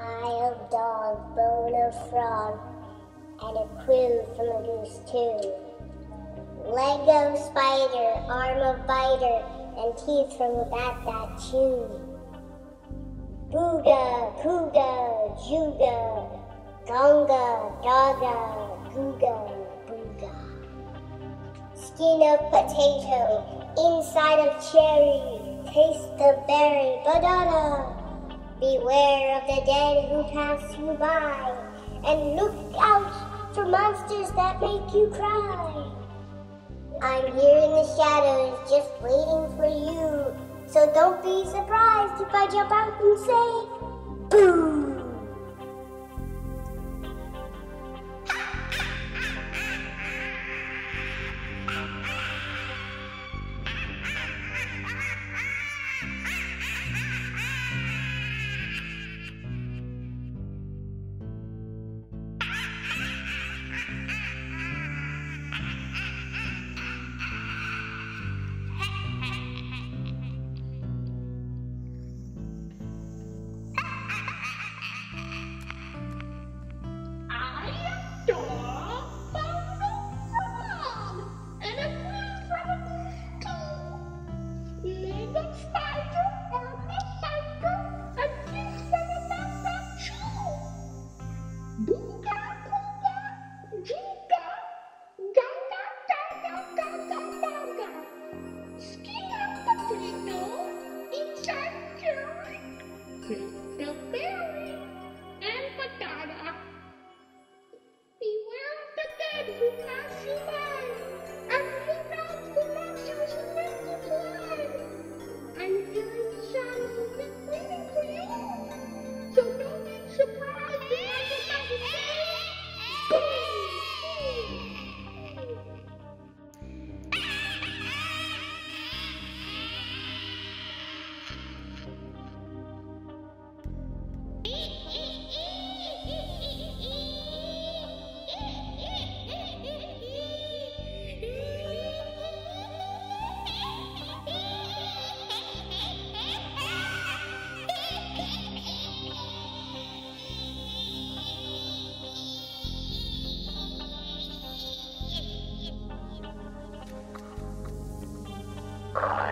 Eye dog, bone of frog, and a quill from a goose too. Leg of spider, arm of biter, and teeth from a bat that chew. Booga, pooga, juga, gonga, dogga, googa, booga. Skin of potato, inside of cherry, taste the berry, banana. Beware of the dead who pass you by, and look out for monsters that make you cry. I'm here in the shadows, just waiting for you. So don't be surprised if I jump out and say, Skill out the window inside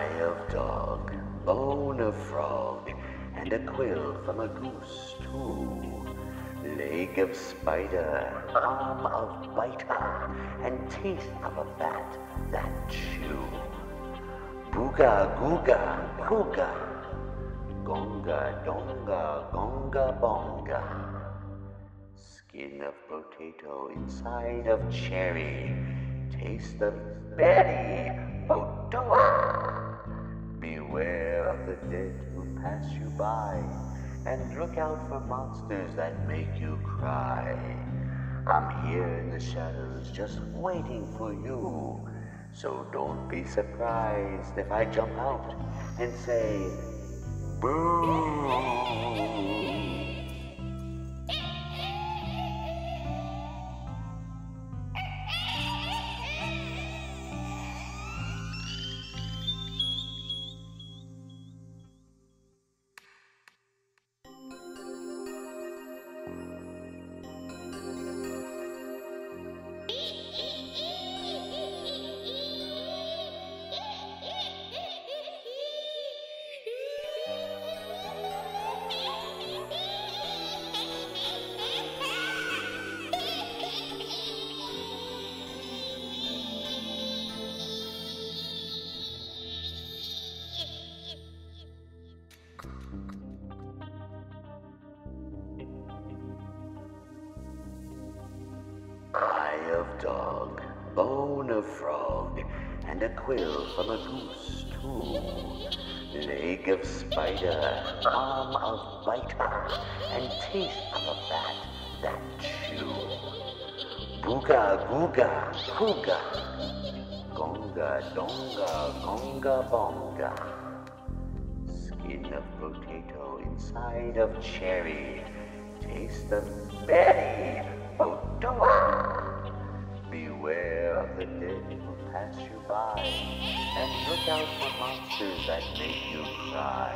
Eye of dog, bone of frog, and a quill from a goose too. Leg of spider, arm of biter, and teeth of a bat that chew. Booga googa pooga, gonga donga gonga bonga. Skin of potato inside of cherry, taste of berry, Otoa. Dead who pass you by, and look out for monsters that make you cry. I'm here in the shadows just waiting for you. So don't be surprised if I jump out and say, Boo! Beep. Eye of dog, bone of frog, and a quill from a goose too. Leg of spider, arm of biter, and teeth of a bat that chew. Booga googa pooga, gonga donga gonga bonga. Skin of potato inside of cherry, taste of berry, The dead who pass you by, and look out for monsters that make you cry.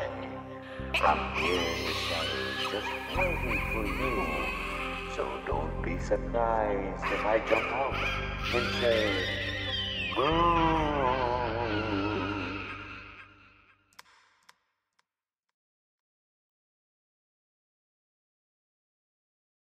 I'm here in the shadows just waiting for you. So don't be surprised if I jump out and say,